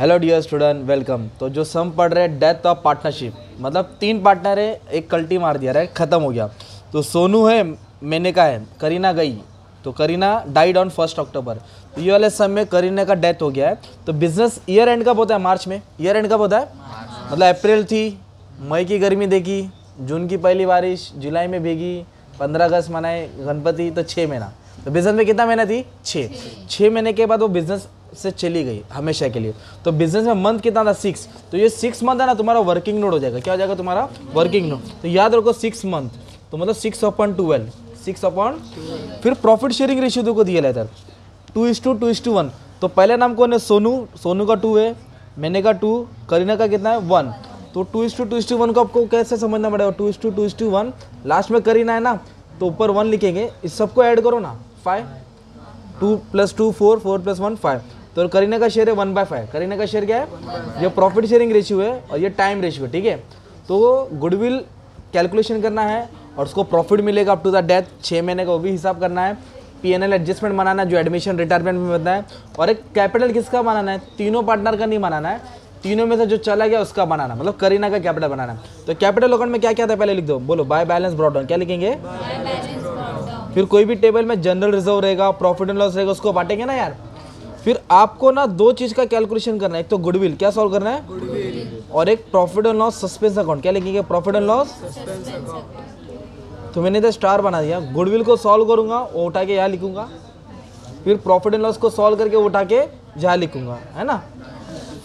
Hello dear student welcome तो जो सम पढ़ रहे हैं डेथ ऑफ़ पार्टनरशिप मतलब तीन पार्टनर है, एक कल्टी मार दिया है, खत्म हो गया। तो सोनू है, मैंने का है, करीना गई। तो Kareena died on first October तो ये वाले सम में करीना का डेथ हो गया है। तो बिज़नेस ईयर एंड कब होता है मार्च में? ईयर एंड कब होता है? मतलब अप्रैल थी, मई की गर्मी देखी, जून की पहली बारिश, जुलाई में भीगी, पंद्रह अगस्त मनाए, गणपति तो छः महीना। तो बिज़नेस में कितना महीना थी? छः छः महीने के बाद वो बिज़नेस से चली गई हमेशा के लिए। तो बिज़नेस में मंथ कितना था? सिक्स तो ये सिक्स मंथ है ना, तुम्हारा वर्किंग नोड हो जाएगा। क्या हो जाएगा तुम्हारा? वर्किंग नोड तो याद रखो सिक्स मंथ तो मतलब six upon twelve six upon फिर प्रॉफिट शेयरिंग रेशियो देखो दिया है two is to two is to one तो पहले नाम कौन है? सोनू। सोनू का टू है, मैंने का टू करीना का कितना है? वन तो two is to two is to one को आपको कैसे समझना पड़ेगा? Two is to two is to one last में करीना है ना तो ऊपर वन लिखेंगे। इस सबको ऐड करो ना। Five two plus two four four plus one five तो करीना का शेयर है वन बाय फाइव करीना का शेयर क्या है? ये प्रॉफिट शेयरिंग रेशियो है और ये टाइम रेशियो है ठीक है? तो गुडविल कैलकुलेशन करना है और उसको प्रॉफिट मिलेगा अप टू द डेथ छः महीने का वो भी हिसाब करना है। पी एन एल एडजस्टमेंट बनाना है जो एडमिशन रिटायरमेंट में बनता है। और एक कैपिटल किसका बनाना है? तीनों पार्टनर का नहीं बनाना है। तीनों में से जो चला गया उसका बनाना मतलब करीना का कैपिटल बनाना है। तो कैपिटल अकाउंट में क्या क्या था? पहले लिख दो। बोलो बाय बैलेंस ब्रॉडाउन क्या लिखेंगे? फिर कोई भी टेबल में जनरल रिज़र्व रहेगा प्रॉफिट एंड लॉस रहेगा उसको बांटेंगे ना यार? फिर आपको ना दो चीज़ का कैलकुलेशन करना है। एक तो गुडविल क्या सॉल्व करना है? और एक profit and loss suspense account क्या लिखेंगे? प्रॉफिट एंड लॉस तो मैंने इधर स्टार बना दिया। गुडविल को सॉल्व करूँगा वो उठा के यहाँ लिखूँगा। फिर प्रॉफिट एंड लॉस को सॉल्व करके उठा के जहाँ लिखूँगा है ना?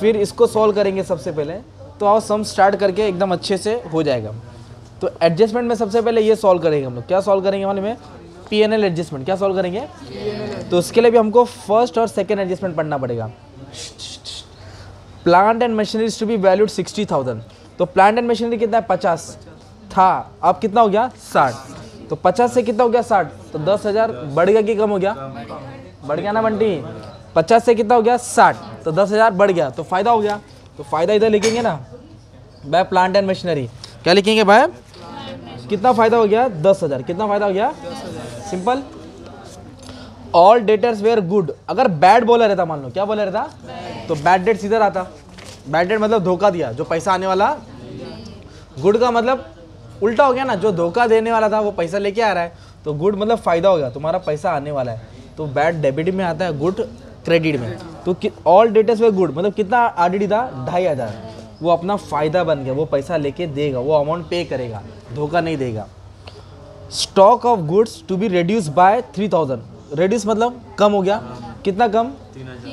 फिर इसको सॉल्व करेंगे सबसे पहले। तो आओ सम स्टार्ट करके एकदम अच्छे से हो जाएगा। तो एडजस्टमेंट में सबसे पहले ये सॉल्व करेंगे हम लोग। क्या सॉल्व करेंगे वाले में पी एन एल एडजस्टमेंट क्या सॉल्व करेंगे? तो उसके लिए भी हमको फ़र्स्ट और सेकेंड एडजस्टमेंट पढ़ना पड़ेगा। Plant and machinery to be valued sixty thousand तो प्लांट एंड मशीनरी कितना है? पचास। था। अब कितना हो गया? साठ। तो पचास से कितना हो गया? साठ। तो दस हज़ार बढ़ गया कि कम हो गया? बढ़ गया ना बंटी? पचास से कितना हो गया? साठ। तो दस हज़ार बढ़ गया। तो फ़ायदा हो गया। तो फ़ायदा इधर लिखेंगे ना। बाय प्लांट एंड मशीनरी क्या लिखेंगे बाय? कितना फ़ायदा हो गया? दस हज़ार। कितना फ़ायदा हो गया? Simple all debtors were good अगर बैड बोला रहता, मान लो, क्या बोला रहता? तो बैड डेट इधर आता। बैड डेट मतलब धोखा दिया, जो पैसा आने वाला। गुड का मतलब उल्टा हो गया ना, जो धोखा देने वाला था, वो पैसा लेके आ रहा है। तो गुड मतलब फ़ायदा हो गया, तुम्हारा पैसा आने वाला है। तो बैड डेबिट में आता है गुड क्रेडिट में। तो ऑल डेटर्स वे गुड मतलब कितना आरडीडी था? ढाई हज़ार। वो अपना फ़ायदा बन गया, वो पैसा लेके देगा, वो अमाउंट पे करेगा, धोखा नहीं देगा। Stock of goods to be reduce by three thousand reduce मतलब कम हो गया। कितना कम?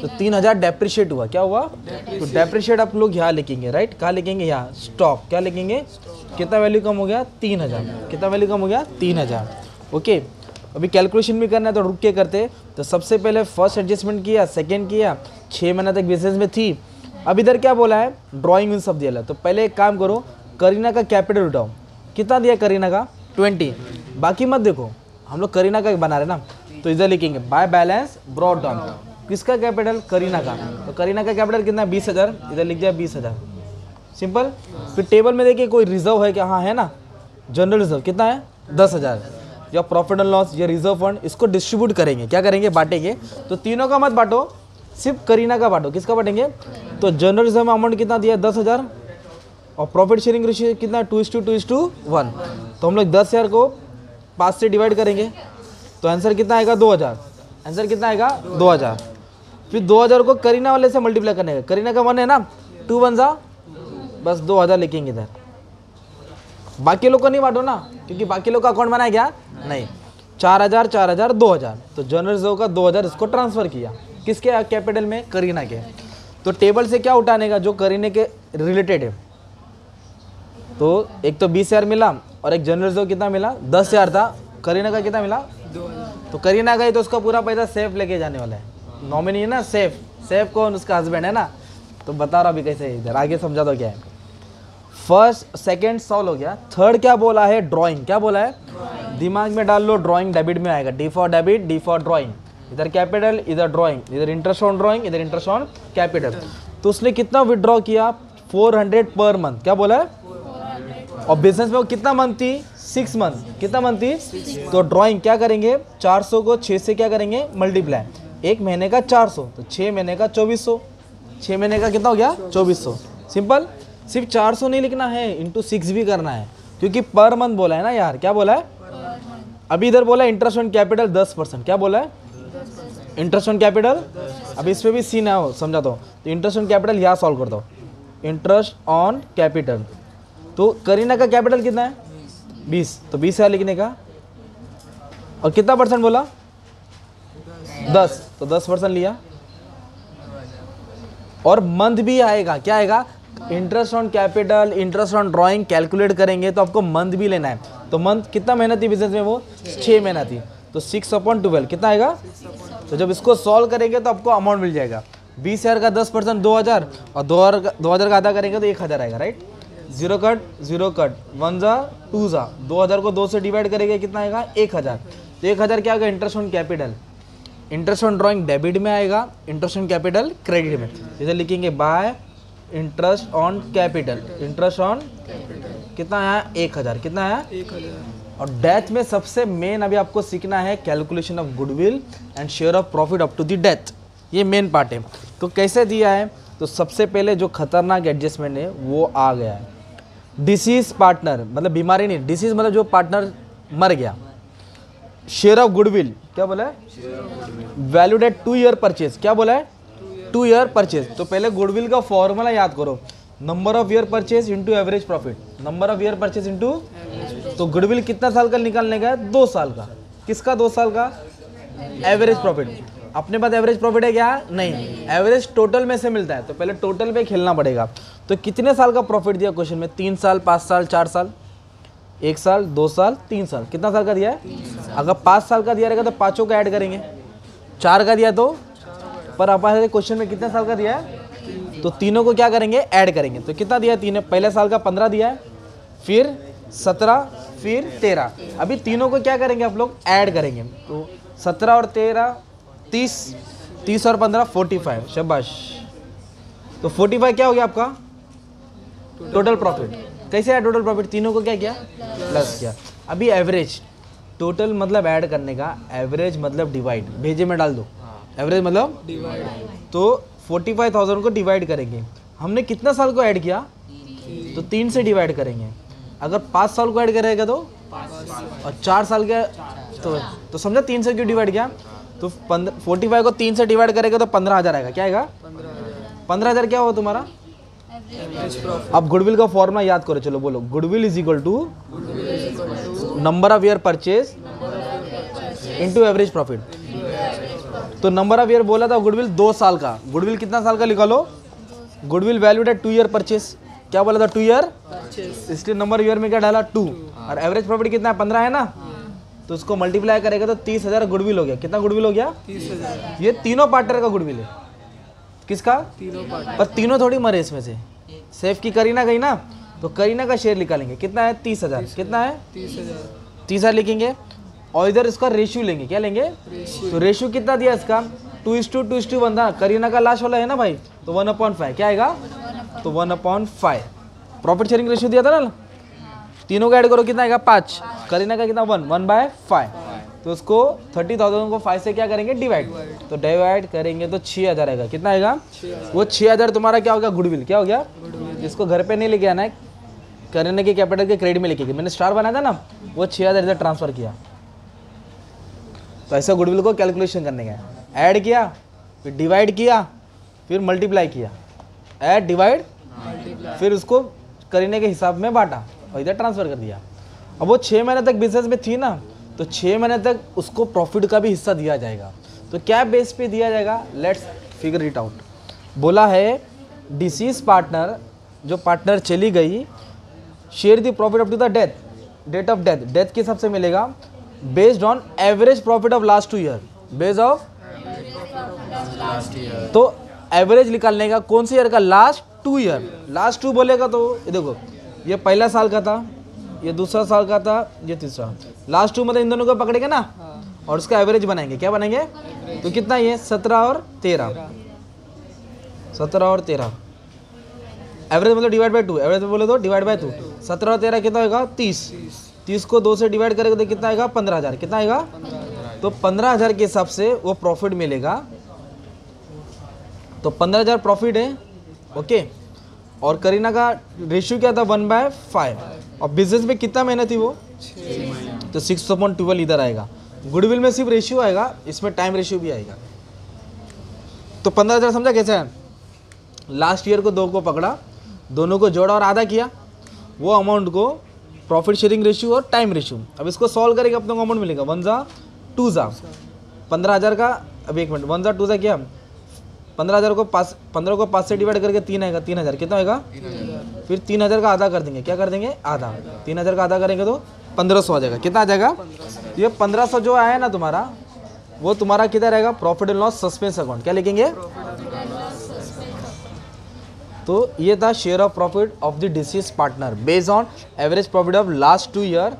तो तीन हज़ार डेप्रिशिएट हुआ। क्या हुआ? तो डेप्रिशिएट आप लोग यहाँ लिखेंगे राइट कहाँ लिखेंगे? यहाँ। स्टॉक क्या लिखेंगे? कितना वैल्यू कम हो गया? तीन हज़ार। कितना वैल्यू कम हो गया? तीन हज़ार। ओके अभी कैलकुलेशन भी करना है तो रुक के करते। तो सबसे पहले फ़र्स्ट एडजस्टमेंट किया सेकेंड किया। छः महीना तक बिज़नेस में थी। अब इधर क्या बोला है? ड्राइंग सब दिया तो पहले एक काम करो, करीना का कैपिटल उठाओ। कितना दिया करीना का? ट्वेंटी। बाकी मत देखो, हम लोग करीना का बना रहे ना तो इधर लिखेंगे बाय बैलेंस ब्रॉड डाउन किसका कैपिटल करीना का। तो करीना का कैपिटल कितना बीस हज़ार। इधर लिख दिया बीस हज़ार। सिंपल फिर टेबल में देखिए, कोई रिज़र्व है क्या? हाँ है ना? जनरल रिज़र्व कितना है? दस हज़ार। या प्रॉफिट एंड लॉस या रिज़र्व फंड इसको डिस्ट्रीब्यूट करेंगे। क्या करेंगे? बांटेंगे। तो तीनों का मत बांटो, सिर्फ़ करीना का बांटो। किसका बांटेंगे? तो जनरल रिज़र्व अमाउंट कितना दिया? दस हज़ार। और प्रॉफिट शेयरिंग रेशियो कितना? Two is to two is to one तो हम लोग दस हज़ार को पाँच से डिवाइड करेंगे। तो आंसर कितना आएगा? दो हज़ार। आंसर कितना आएगा? दो हज़ार। फिर दो हज़ार को करीना वाले से मल्टीप्लाई करने का। करीना का वन है ना? टू वन सा बस दो हज़ार लिखेंगे इधर। बाकी लोग को नहीं बांटो ना, क्योंकि बाकी लोग का अकाउंट बनाया क्या नहीं। चार हज़ार चार हज़ार, दो हज़ार। तो जनरल रिज़र्व का दो हज़ार इसको ट्रांसफ़र किया। किसके? कैपिटल में करीना के। तो टेबल से क्या उठाने का? जो करीने के रिलेटेड है। तो एक तो बीस हज़ार मिला और एक जनरल रिज़र्व कितना मिला? दस हज़ार था। करीना का कितना मिला? तो करीना गई तो उसका पूरा पैसा सेफ़ लेके जाने वाला है। नॉमिनी है ना सेफ़ सेफ़ कौन? उसका हस्बैंड है ना। तो बता रहा अभी कैसे इधर। आगे समझा दो क्या है। फ़र्स्ट सेकंड सॉल्व हो गया। थर्ड क्या बोला है? ड्राइंग क्या बोला है? दिमाग में डाल लो ड्राइंग डेबिट में आएगा। D for debit D for drawing इधर कैपिटल इधर ड्राइंग इधर इंटरेस्ट ऑन ड्राइंग इधर इंटरेस्ट ऑन कैपिटल तो उसने कितना विड्रॉ किया? 400 पर मंथ क्या बोला है? और बिज़नेस में वो कितना मंथ थी? सिक्स मंथ कितना मंथ थी? तो ड्राइंग क्या करेंगे? 400 को 6 से क्या करेंगे? मल्टीप्लाई एक महीने का 400 तो छः महीने का 2400 छः महीने का कितना हो गया? चौबीस सौ. सिंपल सिर्फ़ चार सौ नहीं लिखना है इंटू सिक्स भी करना है. क्योंकि पर मंथ बोला है ना यार? क्या बोला है? अभी इधर बोला इंटरेस्ट ऑन कैपिटल दस परसेंट. क्या बोला है? इंटरेस्ट ऑन कैपिटल अब इस पर भी सीन है वो समझा दो तो इंटरेस्ट ऑन कैपिटल यहाँ सॉल्व कर दो. इंटरेस्ट ऑन कैपिटल तो करीना का कैपिटल कितना है? बीस। तो बीस हज़ार लिखने का और कितना परसेंट बोला? दस। तो दस परसेंट लिया। और मंथ भी आएगा। क्या आएगा? Interest on capital interest on drawing calculate करेंगे तो आपको मंथ भी लेना है। तो मंथ कितना महीना थी बिज़नेस में वो? छः महीना थी। तो सिक्स अपॉन ट्वेल्व कितना आएगा? तो जब इसको सॉल्व करेंगे तो आपको अमाउंट मिल जाएगा। बीस हज़ार का दस परसेंट दो हज़ार और दो हज़ार का दो हज़ार का आधा करेंगे तो एक हज़ार आएगा right zero cut zero cut. One ज़ा टू ज़ा। दो हज़ार को दो से डिवाइड करेंगे कितना आएगा? एक हज़ार। तो एक हज़ार क्या आएगा? Interest on capital interest on drawing debit में आएगा इंटरेस्ट ऑन कैपिटल क्रेडिट में। इधर लिखेंगे by interest on capital interest on कितना आया? एक हज़ार। कितना आया? एक हज़ार। और डेथ में सबसे मेन अभी आपको सीखना है calculation of goodwill and share of profit up to the death ये मेन पार्ट है। तो कैसे दिया है? तो सबसे पहले जो खतरनाक एडजस्टमेंट है वो आ गया है। डिसीज पार्टनर मतलब बीमारी नहीं डिसीज मतलब जो पार्टनर मर गया। शेयर ऑफ़ गुडविल क्या बोला है? Valued at two year purchase क्या बोला है? टू ईयर परचेज तो पहले गुडविल का फॉर्मूला याद करो। Number of year purchase into average profit number of year purchase into तो गुडविल कितना साल का निकालने का है? दो साल का। किसका दो साल का? एवरेज प्रॉफिट अपने पास एवरेज प्रॉफिट है क्या? नहीं। एवरेज टोटल में से मिलता है। तो पहले टोटल पे खेलना पड़ेगा। तो कितने साल का प्रॉफिट दिया क्वेश्चन में? तीन साल पाँच साल चार साल? एक साल दो साल तीन साल। कितना साल का दिया है? अगर पाँच साल का दिया रहेगा तो पाँचों का ऐड करेंगे। चार का दिया तो? पर हमारे क्वेश्चन में कितने साल का दिया है? तो तीनों को क्या करेंगे? ऐड करेंगे। तो कितना दिया है तीन? पहले साल का पंद्रह दिया है। फिर सत्रह फिर तेरह। अभी तीनों को क्या करेंगे आप लोग? ऐड करेंगे। तो सत्रह और तेरह तीस तीस और पंद्रह फोर्टी फाइव शबाश। तो फोर्टी फाइव क्या हो गया आपका? टोटल प्रॉफिट कैसे है टोटल प्रॉफिट तीनों को क्या किया? प्लस किया। अभी एवरेज टोटल मतलब ऐड करने का। एवरेज मतलब डिवाइड भेजे में डाल दो। एवरेज मतलब? तो फोर्टी फाइव थाउज़ेंड को डिवाइड करेंगे। हमने कितना साल को ऐड किया? तो तीन से डिवाइड करेंगे। अगर पाँच साल को ऐड करेगा तो? और चार साल के तो तो समझा तीन से क्यों डिवाइड किया? तो पंद्रह फोर्टी फाइव को तीन से डिवाइड करेगा तो पंद्रह हज़ार आएगा। क्या आएगा? पंद्रह हज़ार क्या होगा तुम्हारा? अब गुडविल का फॉर्मूला याद करो चलो बोलो। Goodwill is equal to number of year purchase into average profit तो नंबर ऑफ़ ईयर बोला था गुडविल दो साल का। गुडविल कितना साल का लिखा लो गुडविल वैल्यूड है टू ईयर परचेज क्या बोला था? टू ईयर इसलिए नंबर ईयर में क्या डाला? टू और एवरेज प्रॉफिट कितना है? पंद्रह है ना? तो उसको मल्टीप्लाई करेगा तो तीस हज़ार गुडविल हो गया। कितना गुडविल हो गया? तीस हज़ार। ये तीनों पार्टनर का गुडविल है। किसका? तीनों पर तीनों थोड़ी मरे इसमें से। सेफ़ की करीना गई ना तो करीना का शेयर निकालेंगे। कितना है? तीस हज़ार। कितना है? तीस हज़ार। तीस हज़ार लिखेंगे। और इधर इसका रेशियो लेंगे। क्या लेंगे? तो रेशियो कितना दिया इसका? Two is to two is to बंदा करीना का लास्ट वाला है ना भाई? तो वन अपॉइंट फाइव क्या आएगा? तो one point five profit sharing ratio दिया था ना? तीनों का ऐड करो, कितना आएगा? पाँच। करीना का कितना? वन वन बाय फाइव तो उसको थर्टी थाउज़ेंड को फाइव से क्या करेंगे? डिवाइड तो डिवाइड करेंगे तो छः हज़ार आएगा। कितना आएगा? वो छः हज़ार तुम्हारा क्या हो गया? गुडविल क्या हो गया? इसको घर पे नहीं लेके आना है, करीना के कैपिटल के क्रेडिट में लेके गए मैंने स्टार बनाया था ना, वो छः हज़ार इधर ट्रांसफ़र किया। तो ऐसा गुडविल को कैलकुलेशन करने का ऐड किया, फिर डिवाइड किया, फिर मल्टीप्लाई किया। ऐड डिवाइड फिर उसको करीने के हिसाब में बांटा। और इधर ट्रांसफ़र कर दिया। अब वो छः महीने तक बिज़नेस में थी ना तो छः महीने तक उसको प्रॉफिट का भी हिस्सा दिया जाएगा। तो क्या बेस पे दिया जाएगा? लेट्स फिगर इट आउट बोला है डिसीज पार्टनर जो पार्टनर चली गई share the profit up to the death date of death death के हिसाब से मिलेगा? Based on average profit of last two year based of तो एवरेज निकालने का कौन से ईयर का? Last two year last two बोलेगा तो ये देखो ये पहला साल का था ये दूसरा साल का था ये तीसरा। लास्ट टू मतलब इन दोनों को पकड़ेंगे ना? और उसका एवरेज बनाएँगे। क्या बनाएँगे? तो कितना ये? सत्रह और तेरह। सत्रह और तेरह। एवरेज मतलब डिवाइड बाई टू एवरेज बोले तो डिवाइड बाई टू सत्रह और तेरह कितना होगा तीस। तीस। को दो से डिवाइड करेगा तो कितना आएगा? पंद्रह हज़ार। कितना आएगा? तो पंद्रह हज़ार के हिसाब से वो प्रॉफिट मिलेगा। तो पंद्रह हज़ार प्रॉफिट है। ओके और करीना का रेशियो क्या था? वन बाय फाइव और बिज़नेस में कितना मेहनत थी वो? तो सिक्स अपॉइंट ट्वेल्व इधर आएगा। गुडविल में सिर्फ़ रेशियो आएगा, इसमें टाइम रेशियो भी आएगा। तो पंद्रह हज़ार समझा कैसे है? लास्ट ईयर को दो को पकड़ा, दोनों को जोड़ा और आधा किया। वो अमाउंट को प्रॉफिट शेयरिंग रेशियो और टाइम रेशियो अब इसको सॉल्व करेंगे, अपने को अमाउंट मिलेगा। वन जा टू जा। पंद्रह हज़ार का, अब एक मिनट वन जा टू जा क्या? पंद्रह हज़ार को पास पंद्रह को पाँच से डिवाइड करके तीन आएगा तीन हज़ार। कितना आएगा? फिर तीन हज़ार का आधा कर देंगे। क्या कर देंगे? आधा। तीन हज़ार का आधा करेंगे तो पंद्रह सौ आ जाएगा। कितना आ जाएगा? ये पंद्रह सौ जो आया ना तुम्हारा वो तुम्हारा कितना रहेगा? Profit and loss suspense account क्या लिखेंगे? तो ये था share of profit of the deceased partner based on average profit of last two year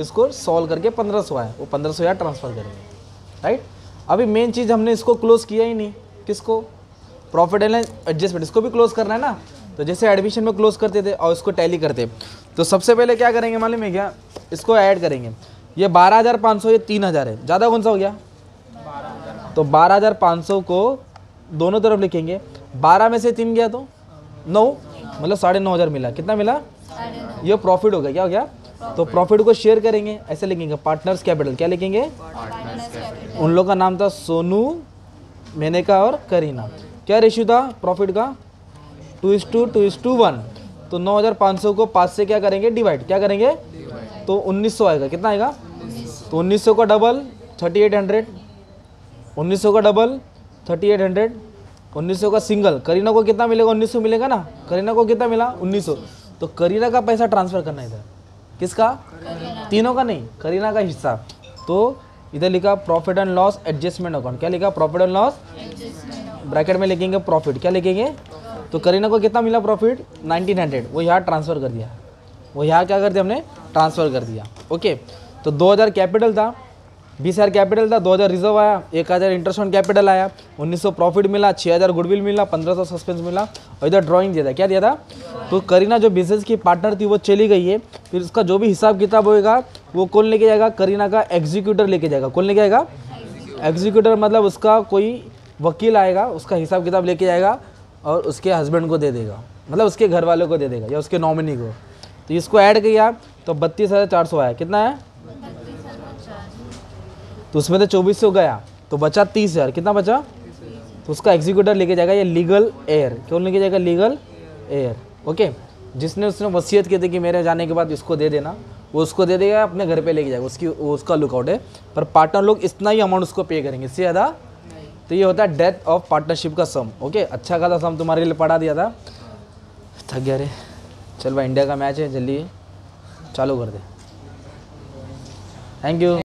इसको सॉल्व करके पंद्रह सौ आए वो पंद्रह सौ ट्रांसफ़र करेंगे। राइट अभी मेन चीज़ हमने इसको क्लोज किया ही नहीं। किसको? प्रॉफिट एंड एडजस्टमेंट इसको भी क्लोज करना है ना? तो जैसे एडमिशन में क्लोज करते थे और इसको टैली करते। तो सबसे पहले क्या करेंगे मालूम है क्या? इसको ऐड करेंगे। ये बारह हज़ार पाँच सौ ये तीन हज़ार है। ज़्यादा कौन सा हो गया? तो बारह हज़ार पाँच सौ को दोनों तरफ़ लिखेंगे। बारह में से तीन गया तो नौ मतलब साढ़े नौ हज़ार मिला। कितना मिला? ये प्रॉफिट हो गया। क्या हो गया? तो प्रॉफिट को शेयर करेंगे। ऐसे लिखेंगे पार्टनर्स कैपिटल क्या लिखेंगे? उन लोग का नाम था सोनू मेनेका और करीना। क्या रेशियो था प्रॉफिट का? Two is to two is to one तो नौ हज़ार पाँच सौ को पाँच से क्या करेंगे? डिवाइड क्या करेंगे? तो उन्नीस सौ आएगा। कितना आएगा? तो उन्नीस सौ का डबल थर्टी एट हंड्रेड उन्नीस सौ का डबल थर्टी एट हंड्रेड उन्नीस सौ का सिंगल करीना को कितना मिलेगा? उन्नीस सौ मिलेगा ना? करीना को कितना मिला? उन्नीस सौ. तो करीना का पैसा ट्रांसफ़र करना इधर। किसका? तीनों का नहीं, करीना का हिस्सा। तो इधर लिखा profit and loss adjustment account क्या लिखा? प्रॉफिट एंड लॉस ब्रैकेट में लिखेंगे प्रॉफिट क्या लिखेंगे? तो करीना को कितना मिला प्रॉफिट नाइनटीन हंड्रेड। वो यहाँ ट्रांसफ़र कर दिया। वो यहाँ क्या कर दिया हमने? ट्रांसफ़र कर दिया। ओके तो दो हज़ार कैपिटल था। बीस हज़ार कैपिटल था, दो हज़ार रिज़र्व आया, एक हज़ार इंटरेस्ट ऑन कैपिटल आया, उन्नीस सौ प्रॉफिट मिला छः हज़ार गुडविल मिला, पंद्रह सौ सस्पेंस मिला और इधर ड्राइंग दिया था। क्या दिया था? तो करीना जो बिज़नेस की पार्टनर थी, वो चली गई है। फिर उसका जो भी हिसाब किताब होएगा, वो कौन लेके जाएगा? करीना का एग्जीक्यूटर लेके जाएगा। कौन लेके जाएगा एग्जीक्यूटर मतलब उसका कोई वकील आएगा, उसका हिसाब किताब लेके जाएगा और उसके हस्बैंड को दे देगा। मतलब उसके घर वालों को दे देगा या उसके नॉमिनी को। तो इसको ऐड किया तो बत्तीस हज़ार चार सौ आया। कितना है तो उसमें तो चौबीस सौ गया तो बचा तीस हज़ार। कितना बचा? तो उसका एग्जीक्यूटर लेके जाएगा ये लीगल एयर क्यों लेके जाएगा? लीगल एयर ओके जिसने, उसने वसीयत की थी कि मेरे जाने के बाद इसको दे देना, वो उसको दे देगा, अपने घर पे लेके जाएगा। उसकी उसका लुकआउट है। पर पार्टनर लोग इतना ही अमाउंट उसको पे करेंगे, इससे ज़्यादा तो ये होता है डेथ ऑफ़ पार्टनरशिप का सम ओके अच्छा खासा सम तुम्हारे लिए पढ़ा दिया था। थक गया रे। चल भाई इंडिया का मैच है, जल्दी। चालू कर दे। Thank you